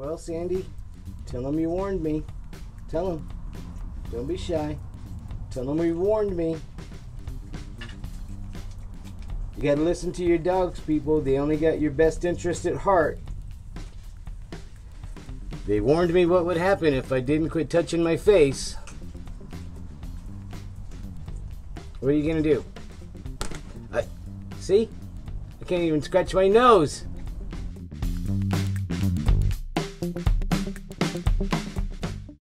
Well, Sandy, tell him you warned me. Tell him. Don't be shy. Tell him you warned me. You gotta listen to your dogs, people. They only got your best interest at heart. They warned me what would happen if I didn't quit touching my face. What are you gonna do? I see? I can't even scratch my nose. Thank you.